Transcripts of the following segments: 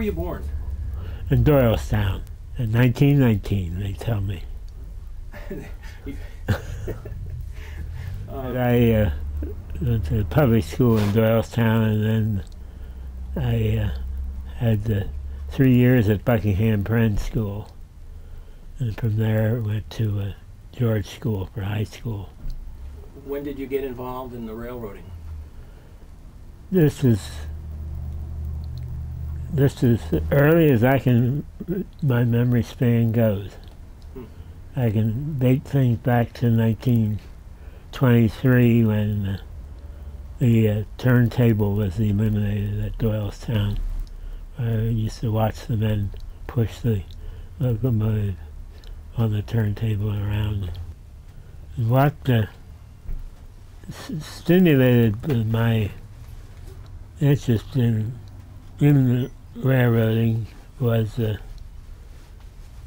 were you born? In Doylestown in 1919, they tell me. Uh, I uh, went to public school in Doylestown, and then I uh, had uh, three years at Buckingham Penn School, and from there went to uh, George School for high school. when did you get involved in the railroading? This is this is early as I can my memory span goes. I can date things back to 1923 when uh, the uh, turntable was eliminated at Doylestown. I used to watch the men push the locomotive on the turntable around. What uh, stimulated my interest in in the railroading was uh,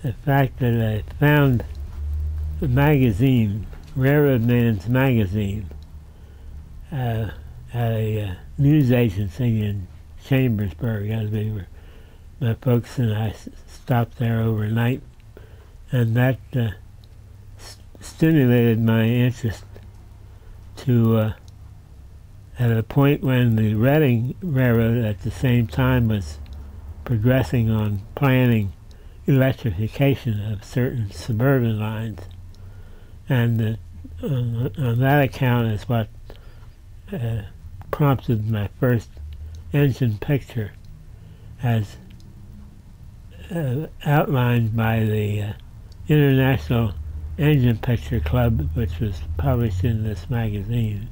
the fact that I found a magazine, Railroad Man's Magazine, uh, at a uh, news agency in Chambersburg. As we were, my folks and I stopped there overnight, and that uh, stimulated my interest to. Uh, at a point when the Reading Railroad at the same time was progressing on planning electrification of certain suburban lines. And uh, on, on that account is what uh, prompted my first engine picture as uh, outlined by the uh, International Engine Picture Club, which was published in this magazine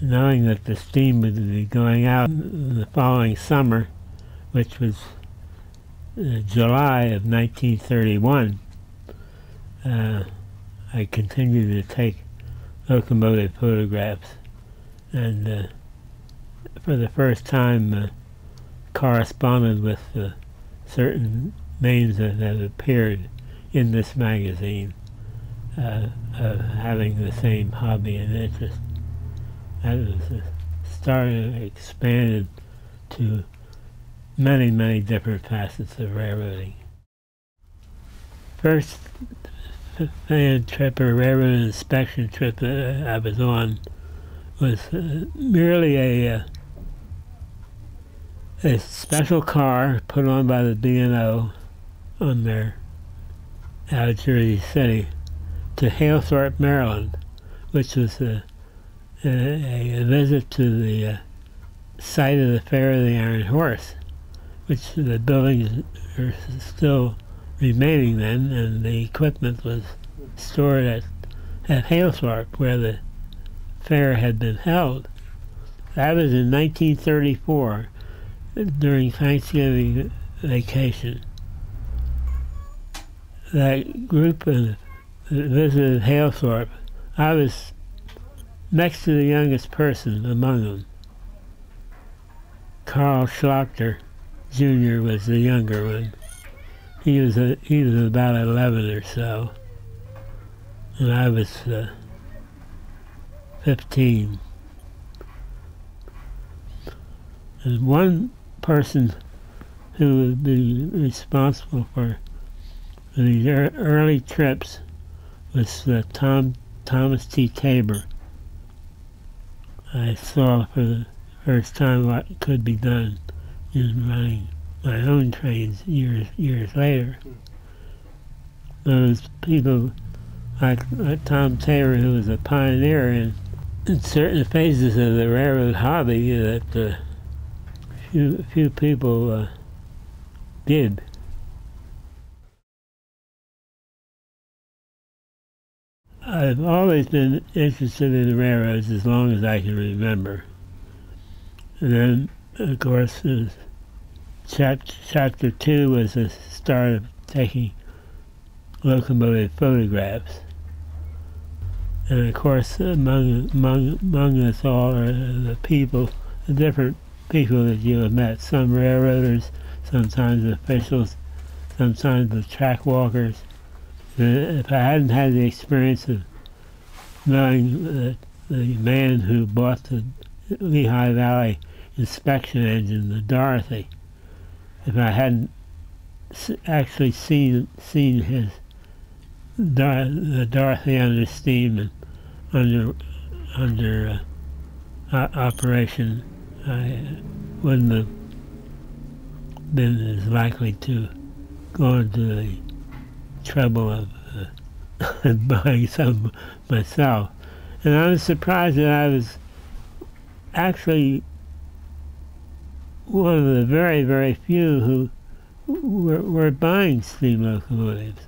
knowing that the steam would be going out the following summer, which was uh, July of 1931, uh, I continued to take locomotive photographs and uh, for the first time uh, corresponded with uh, certain names that have appeared in this magazine uh, of having the same hobby and interest. That was uh, started expanded to many many different facets of railroading. First fan trip or railroad inspection trip that I was on was uh, merely a uh, a special car put on by the B&O on their out of Jersey City to Halethorpe, Maryland, which was a a, a visit to the uh, site of the Fair of the Iron Horse, which the buildings are still remaining then, and the equipment was stored at, at Halethorpe, where the fair had been held. That was in 1934, during Thanksgiving vacation. That group of, visited Halethorpe, I was next to the youngest person among them. Carl Schlachter Jr. was the younger one. He was a, he was about eleven or so, and I was uh, fifteen. And one person who would be responsible for the ear- early trips was uh, Tom Thomas T. Taber. I saw for the first time what could be done in running my own trains years years later. Those people like, like Tom Taylor, who was a pioneer in, in certain phases of the railroad hobby that uh, few few people uh, did. I've always been interested in the railroads as long as I can remember. And then, of course, uh, chap- chapter two was the start of taking locomotive photographs. And of course, among, among, among us all are the people, the different people that you have met. Some railroaders, sometimes officials, sometimes the track walkers. Uh, if I hadn't had the experience of knowing that the man who bought the Lehigh Valley inspection engine, the Dorothy, if I hadn't actually seen seen his Dor- the Dorothy under steam and under under uh, operation, I wouldn't have been as likely to go into the trouble of uh, buying some myself. And I was surprised that I was actually one of the very, very few who were, were buying steam locomotives.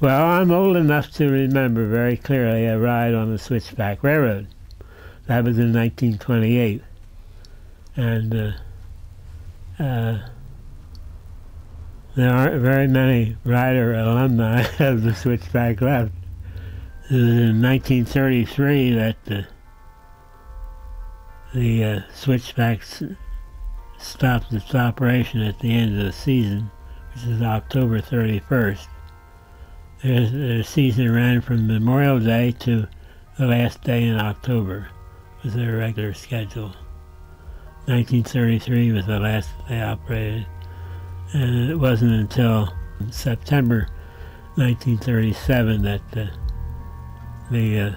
Well, I'm old enough to remember very clearly a ride on the Switchback Railroad. That was in 1928. And uh, uh, there aren't very many rider alumni of the Switchback left. It was in 1933 that the, the uh, Switchbacks stopped its operation at the end of the season, which is October 31st. Their, their season ran from Memorial Day to the last day in October was their regular schedule. 1933 was the last they operated, and it wasn't until September 1937 that the, the uh,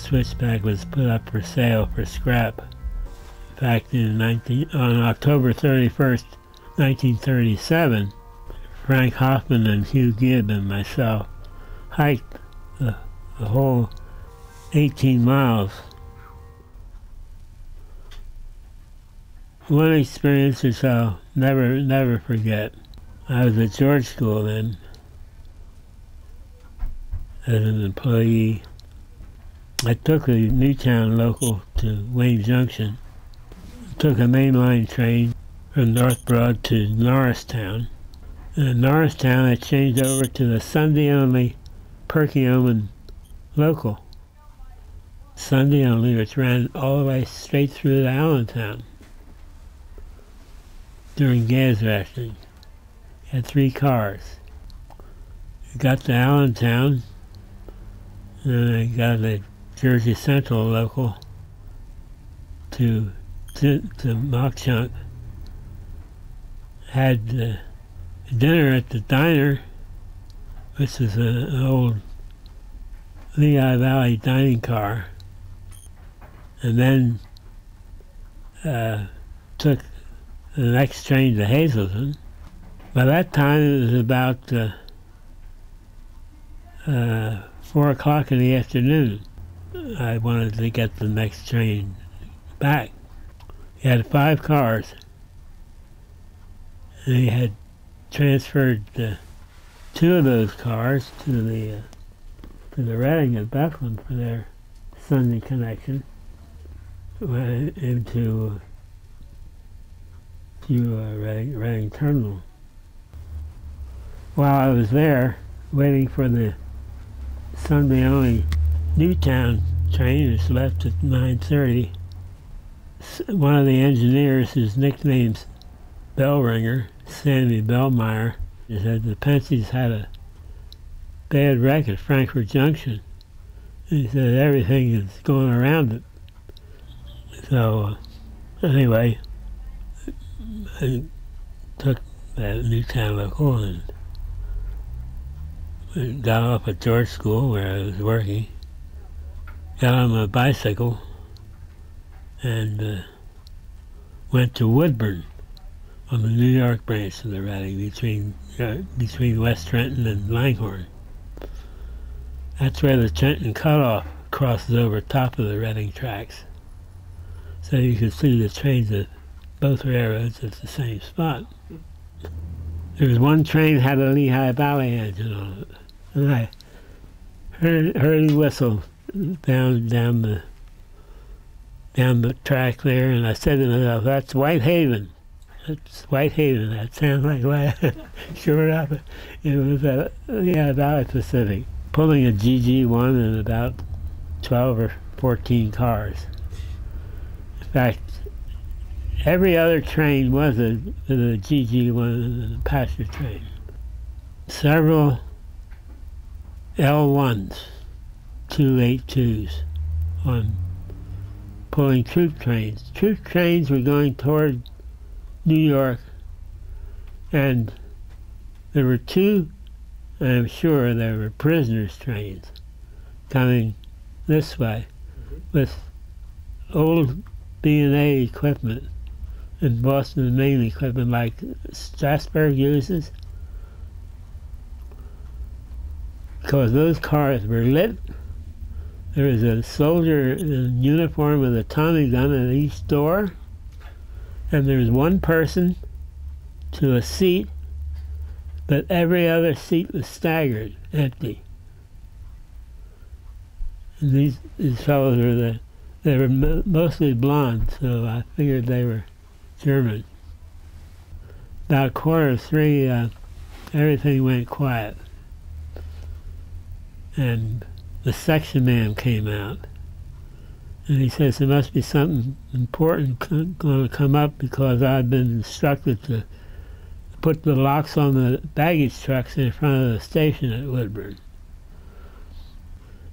switchback was put up for sale for scrap. In fact, in 19, on October 31st, 1937, Frank Hoffman and Hugh Gibb and myself hiked the, the whole 18 miles. One experience which I'll never, never forget. I was at George School then as an employee. I took a Newtown local to Wayne Junction. Took a mainline train from North Broad to Norristown. And In Norristown, I changed over to the Sunday only Perkiomen local. Sunday only, which ran all the way straight through to Allentown during gas rationing. Had three cars. I got to Allentown, and I got a Jersey Central local to to, to. Had uh, dinner at the diner, which is an old Lehigh Valley dining car, and then uh, took the next train to Hazleton. By that time, it was about uh, uh, four o'clock in the afternoon. I wanted to get the next train back. He had five cars. He had transferred uh, two of those cars to the uh, to the Reading at Bethlehem for their Sunday connection. Went into to uh, Reading, Reading Terminal. While I was there, waiting for the Sunday only Newtown train, which left at 9:30, one of the engineers, whose nickname's Bellringer, Sammy Bellmeyer, said the Pensies had a bad wreck at Frankford Junction. He said everything is going around it. So, uh, anyway, I took that Newtown local and got off at George School where I was working, got on my bicycle, and uh, went to Woodbourne on the New York branch of the Reading between uh, between West Trenton and Langhorne. That's where the Trenton cutoff crosses over top of the Reading tracks. So you can see the trains of both railroads at the same spot. There was one train had a Lehigh Valley engine on it, and I heard, heard him whistle down down the down the track there, and I said to myself, "That's Whitehaven." That's Whitehaven. That sounds like White. sure enough, it was a Lehigh Valley Pacific pulling a GG1 and about 12 or 14 cars. In fact, every other train was a, a GG1 a passenger train. Several L1s, 282s on pulling troop trains. Troop trains were going toward New York, and there were two, I'm sure there were prisoners' trains coming this way with old B&A equipment and Boston and Maine equipment like Strasburg uses. Because those cars were lit. There was a soldier in uniform with a Tommy gun at each door. And there was one person to a seat, but every other seat was staggered, empty. And these, these fellows were the, they were mostly blonde, so I figured they were German. About quarter of three, uh, everything went quiet. And the section man came out. And he says there must be something important going to come up because I've been instructed to put the locks on the baggage trucks in front of the station at Woodbourne.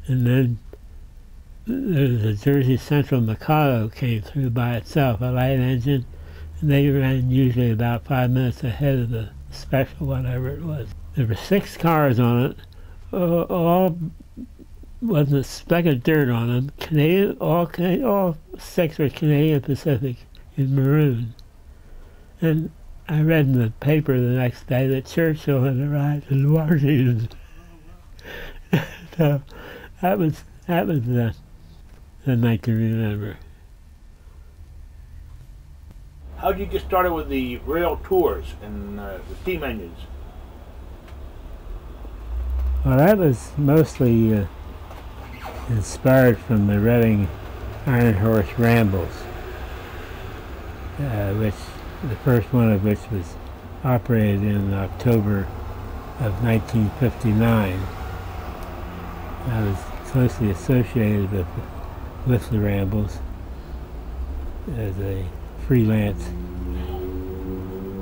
And then the Jersey Central Mikado came through by itself, a light engine, and they ran usually about five minutes ahead of the special, whatever it was. There were six cars on it, all wasn't a speck of dirt on them. Canadian, all all six were Canadian Pacific in maroon. And I read in the paper the next day that Churchill had arrived in Washington. so that was that was the the night to remember. How did you get started with the rail tours and uh, the steam engines? Well, that was mostly uh, inspired from the Reading Iron Horse Rambles, uh, which the first one of which was operated in October of 1959. I was closely associated with with the Rambles as a freelance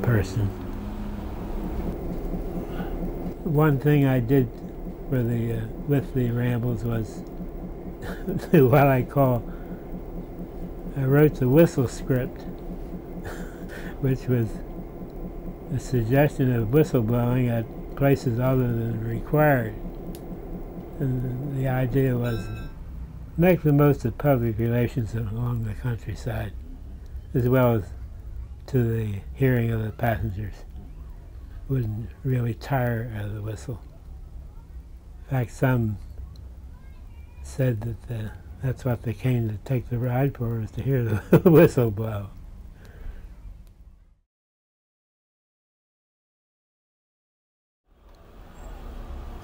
person. One thing I did for the uh, with the Rambles was what I call I wrote the whistle script, which was a suggestion of whistleblowing at places other than required. And the idea was make the most of public relations along the countryside, as well as to the hearing of the passengers. Wouldn't really tire of the whistle. In fact, some said that the, that's what they came to take the ride for, was to hear the whistle blow.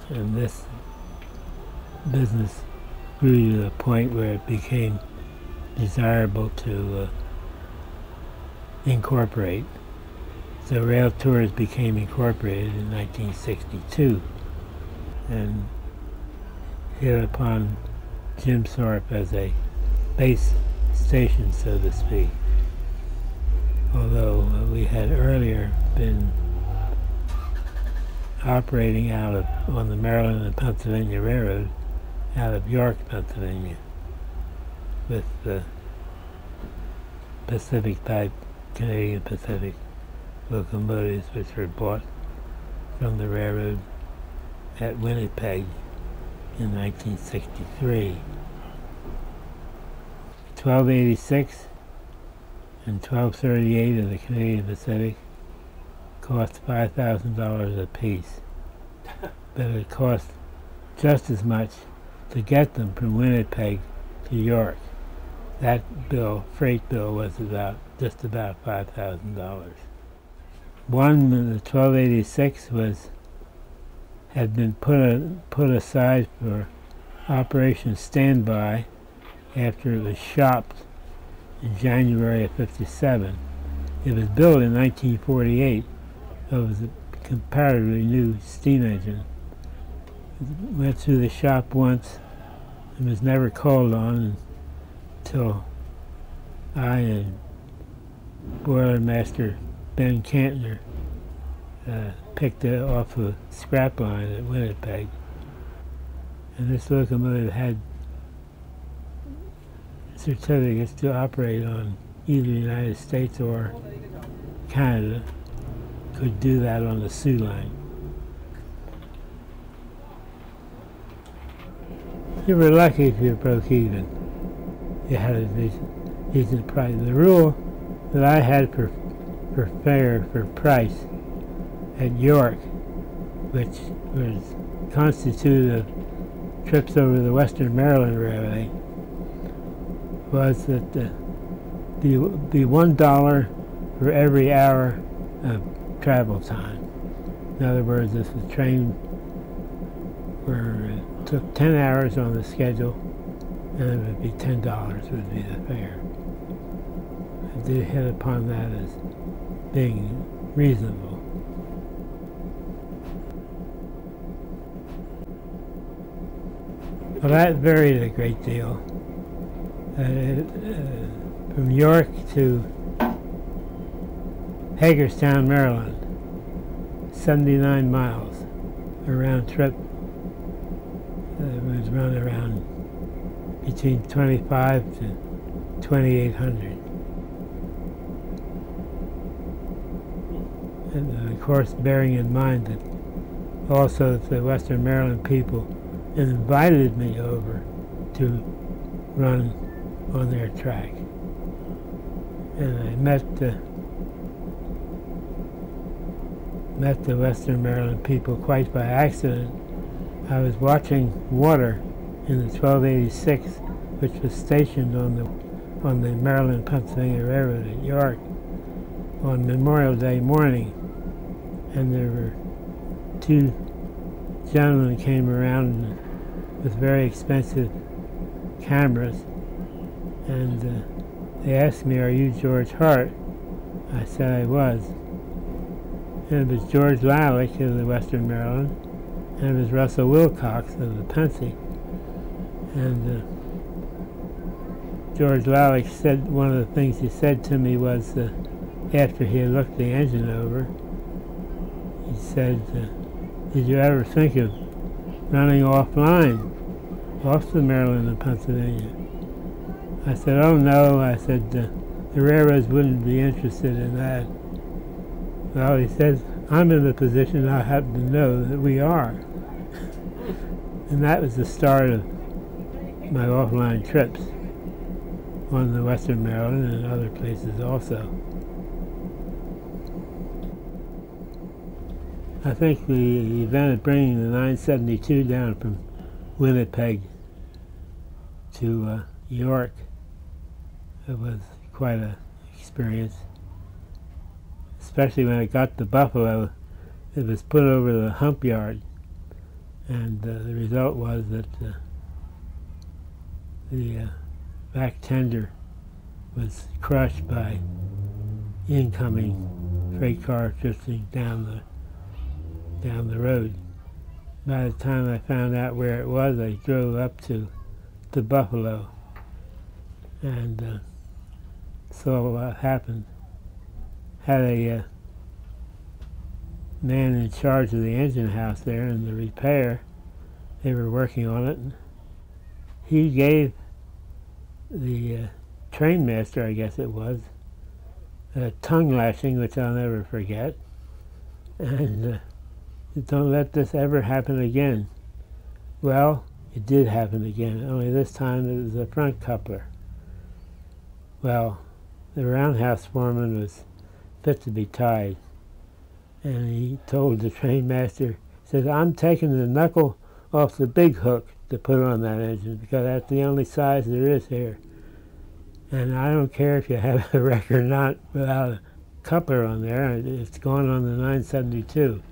And this business grew to the point where it became desirable to uh, incorporate. So rail tours became incorporated in 1962 and hit upon Jim Thorpe as a base station, so to speak. Although uh, we had earlier been operating out of on the Maryland and Pennsylvania Railroad out of York, Pennsylvania, with the Pacific type Canadian Pacific locomotives, which were bought from the railroad at Winnipeg in 1963. 1286 and 1238 of the Canadian Pacific cost $5,000 apiece, but it cost just as much to get them from Winnipeg to York. That bill, freight bill, was about just about five thousand dollars. One, the 1286, was had been put a, put aside for Operation Standby after it was shopped in January of 57. It was built in 1948. So it was a comparatively new steam engine. Went through the shop once and was never called on until I and Boiler Master Ben Cantner uh, picked it off a scrap line at Winnipeg. And this locomotive had certificates to operate on either the United States or Canada could do that on the Soo line. You were lucky if you broke even. You had a decent, decent price. The rule that I had for, for fare for price at York, which was constituted of trips over the Western Maryland Railway, was that the, the, the one dollar for every hour of travel time. In other words, if the train were, took 10 hours on the schedule, and it would be $10 would be the fare. I did hit upon that as being reasonable. Well, that varied a great deal. Uh, uh, from York to Hagerstown, Maryland, 79 miles, a round trip. Uh, it was run around between 25 to 2800. And uh, of course, bearing in mind that also the Western Maryland people invited me over to run on their track. And I met the met the Western Maryland people quite by accident. I was watching water in the 1286, which was stationed on the on the Maryland Pennsylvania Railroad at York on Memorial Day morning, and there were two gentlemen came around with very expensive cameras, and uh, they asked me, "Are you George Hart?" I said I was. And it was George Lalick of the Western Maryland, and it was Russell Wilcox of the Pennsy. And uh, George Lalick said one of the things he said to me was uh, after he had looked the engine over, he said, uh, "Did you ever think of running offline, off to Maryland and Pennsylvania?" I said, "Oh no," I said, uh, "the railroads wouldn't be interested in that." Well, he says, I'm in the position I happen to know that we are. and that was the start of my offline trips on the Western Maryland and other places also. I think the event of bringing the 972 down from Winnipeg to uh, York. It was quite an experience. Especially when it got to Buffalo, it was put over the hump yard, and uh, the result was that uh, the uh, back tender was crushed by incoming freight car drifting down the down the road. By the time I found out where it was, I drove up to to Buffalo and uh, saw what happened had a uh, man in charge of the engine house there and the repair. They were working on it. He gave the uh, train master, I guess it was, a tongue lashing, which I'll never forget. And uh, don't let this ever happen again. Well, it did happen again, only this time it was a front coupler. Well, the roundhouse foreman was fit to be tied. And he told the train master, says, I'm taking the knuckle off the big hook to put on that engine because that's the only size there is here. And I don't care if you have a wreck or not without a coupler on there, it's gone on the 972.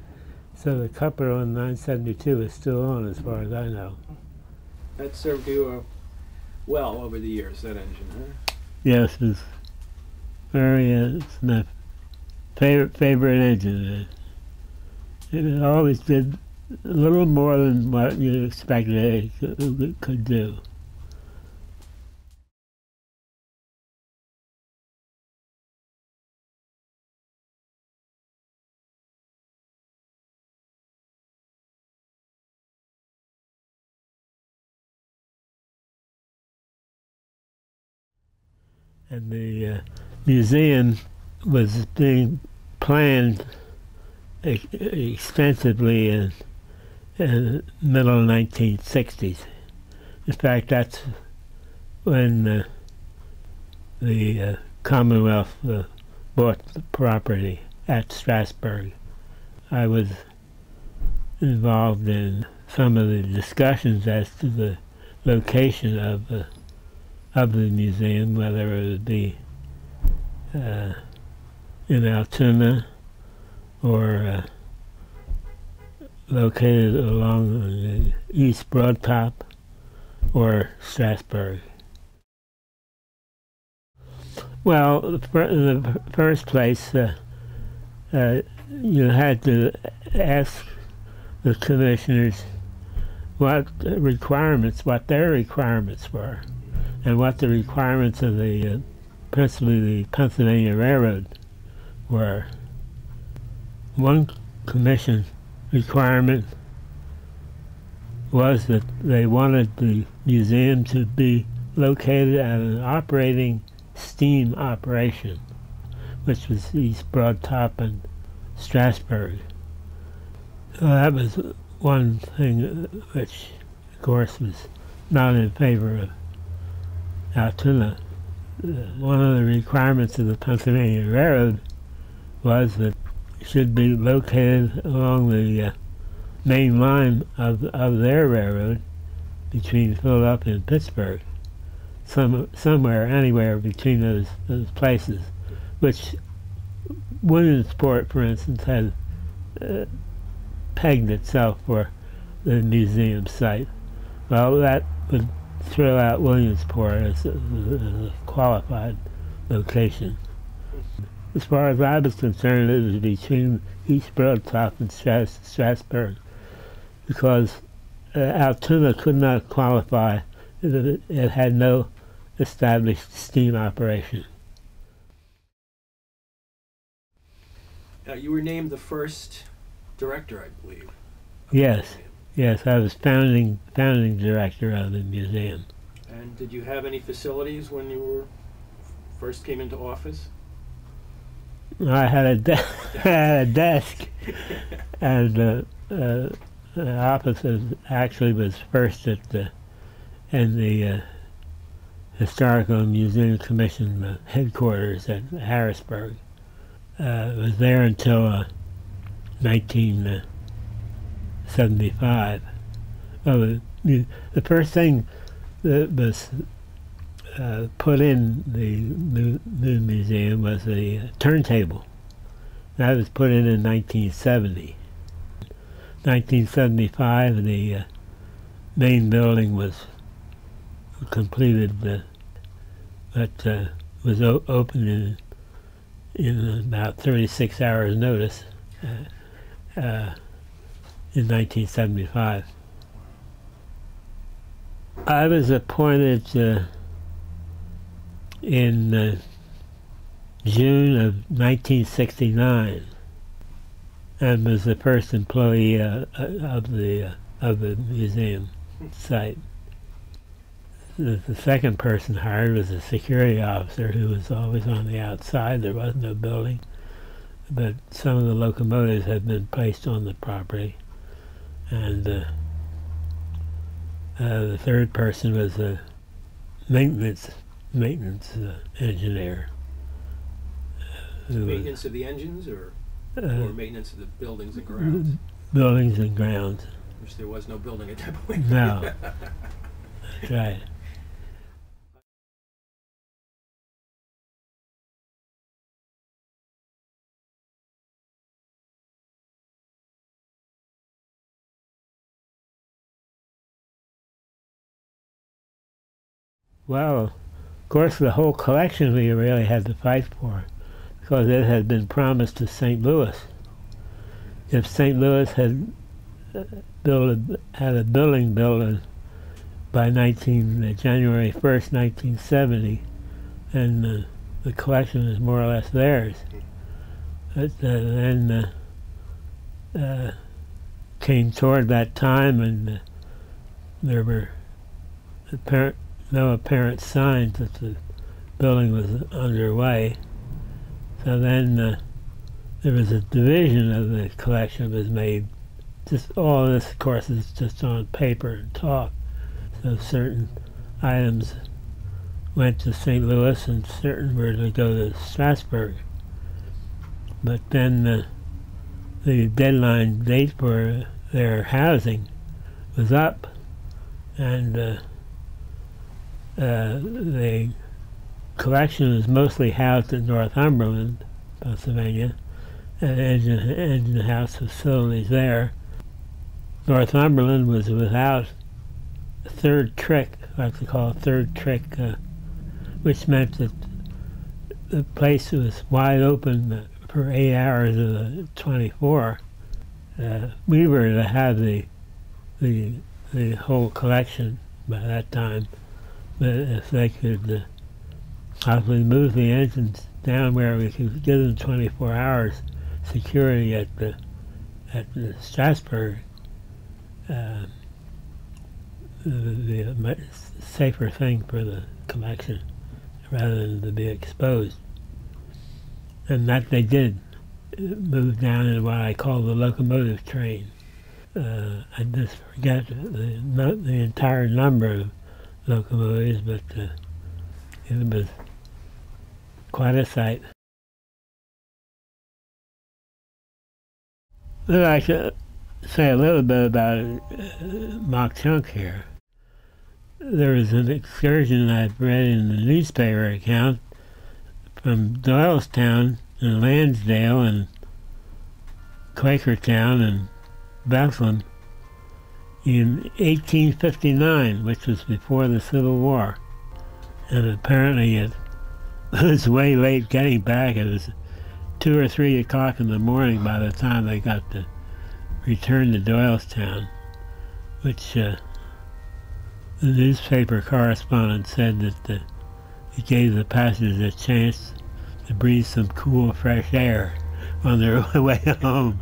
So the copper on 972 is still on as far as I know. That served you uh, well over the years, that engine, huh? Yes, it's very, uh, it's my favorite favorite engine. It always did a little more than what you expected it could do. And the uh, museum was being planned e- extensively in, in the middle of 1960s. In fact, that's when uh, the uh, Commonwealth uh, bought the property at Strasburg. I was involved in some of the discussions as to the location of the of the museum, whether it would be uh, in Altoona or uh, located along the East Broadtop or Strasburg. Well, in the first place, uh, uh, you had to ask the commissioners what requirements, what their requirements were, and what the requirements of the, uh, principally the Pennsylvania Railroad, were. One commission requirement was that they wanted the museum to be located at an operating steam operation, which was East Broadtop and Strasburg. So that was one thing uh, which, of course, was not in favor of Uh, one of the requirements of the Pennsylvania Railroad was that it should be located along the uh, main line of, of their railroad between Philadelphia and Pittsburgh, some, somewhere, anywhere between those, those places, which Williamsport, for instance, had uh, pegged itself for the museum site. Well, that would throw out Williamsport as a, a qualified location. As far as I was concerned, it was between East Broadtop and Stras- Strasburg because uh, Altoona could not qualify. It, it had no established steam operation. Uh, you were named the first director, I believe. Yes. Yes, I was founding founding director of the museum. And did you have any facilities when you were first came into office? I had a, de- had a desk, and uh, uh, the office actually was first at the in the uh, historical museum commission uh, headquarters at Harrisburg. Uh, was there until uh, 19. Uh, 75. The, the first thing that was uh, put in the new, new museum was a turntable. That was put in in 1970. 1975, the uh, main building was completed, uh, but uh, was opened in, in about 36 hours' notice. Uh, uh in 1975. I was appointed uh, in uh, June of 1969 and was the first employee uh, uh, of the uh, of the museum site. The, the second person hired was a security officer who was always on the outside. There was no building, but some of the locomotives had been placed on the property, and uh, uh, the third person was a maintenance maintenance uh, engineer. uh, who was, Maintenance of the engines or, uh, or maintenance of the buildings and grounds? buildings and grounds. Which there was no building at that point. No. That's right. Well, of course, the whole collection we really had to fight for because it had been promised to St. Louis. If St. Louis had uh, built a, had a building built by 19 uh, January 1st, 1970, and the collection is more or less theirs. But uh, then uh, uh, came toward that time, and there were apparent, no apparent signs that the building was underway. So then uh, there was a division of the collection was made. Just all this, of course, is just on paper and talk. So certain items went to St. Louis and certain were to go to Strasburg. But then uh, the deadline date for their housing was up, and uh, the collection is mostly housed in Northumberland, Pennsylvania, and engine, engine house facilities there. Northumberland was without third trick, like they call it third trick, uh, which meant that the place was wide open for eight hours of the 24. Uh, we were to have the the the whole collection by that time, if they could possibly move the engines down where we could give them 24 hours security at the at the Strasburg, uh, the, safer thing for the collection rather than to be exposed. And that they did uh, move down in what I call the locomotive train. Uh, I just forget the, the entire number locomotives, but uh, it was quite a sight. I'd like to say a little bit about uh, Mauch Chunk here. There was an excursion I've read in the newspaper account from Doylestown and Lansdale and Quakertown and Bethlehem in 1859, which was before the Civil War. And apparently it was way late getting back. It was two or three o'clock in the morning by the time they got to return to Doylestown, which uh, the newspaper correspondent said that uh, it gave the passengers a chance to breathe some cool, fresh air on their way home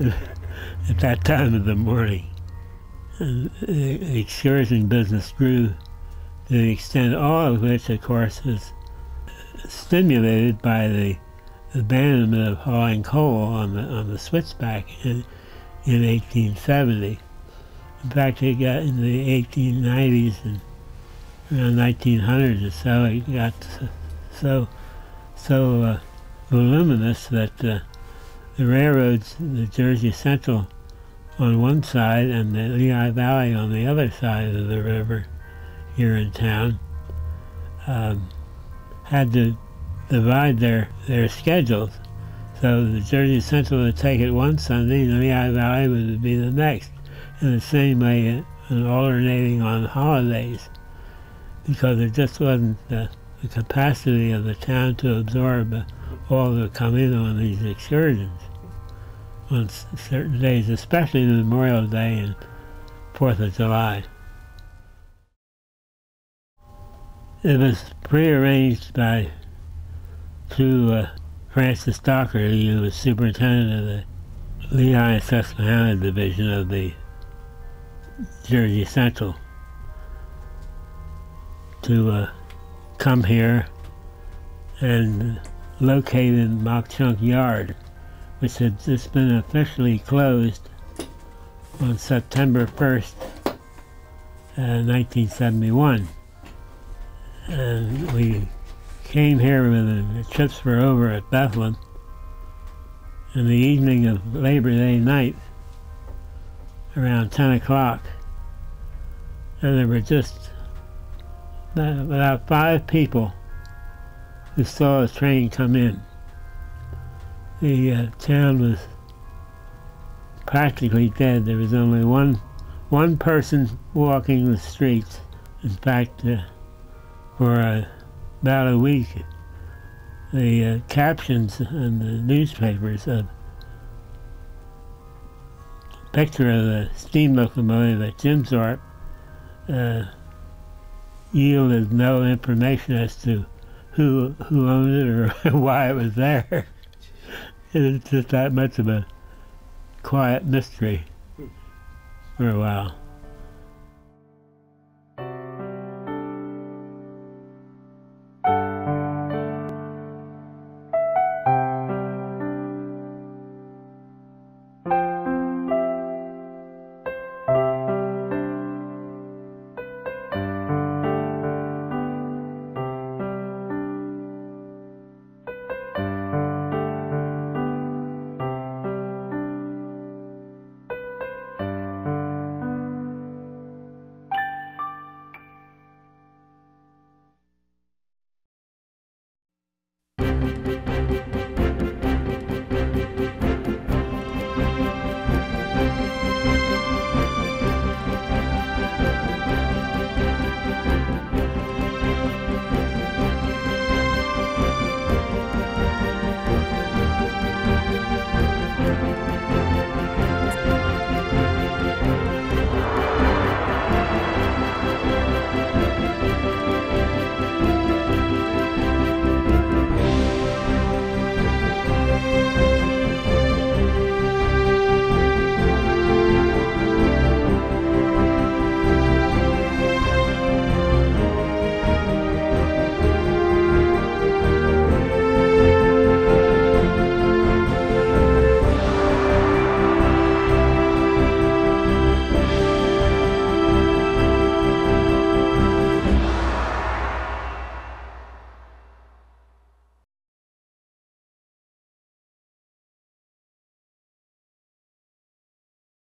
at that time of the morning. The excursion business grew to the extent all of which, of course, was stimulated by the abandonment of hauling coal on the on the switchback in, in 1870. In fact, it got in the 1890s and around 1900 or so, it got so so uh, voluminous that uh, the railroads, the Jersey Central on one side and the Lehigh Valley on the other side of the river here in town, um, had to divide their, their schedules. So the Jersey Central would take it one Sunday, and the Lehigh Valley would be the next. In the same way, and alternating on holidays, because there just wasn't the, the capacity of the town to absorb all that come in on these excursions on certain days, especially Memorial Day and Fourth of July. It was prearranged by through uh, Francis Doherty, who was superintendent of the Lehigh Susquehanna division of the Jersey Central, to uh, come here and locate in Mauch Chunk Yard, which had just been officially closed on September 1st, uh, 1971. And we came here when the trips were over at Bethlehem in the evening of Labor Day night around 10 o'clock. And there were just about five people who saw the train come in. The uh, town was practically dead. There was only one one person walking the streets. In fact, uh, for a about a week, the uh, captions in the newspapers of picture of the steam locomotive at Jim Thorpe uh, yielded no information as to who who owned it or why it was there. It's just that much of a quiet mystery for a while.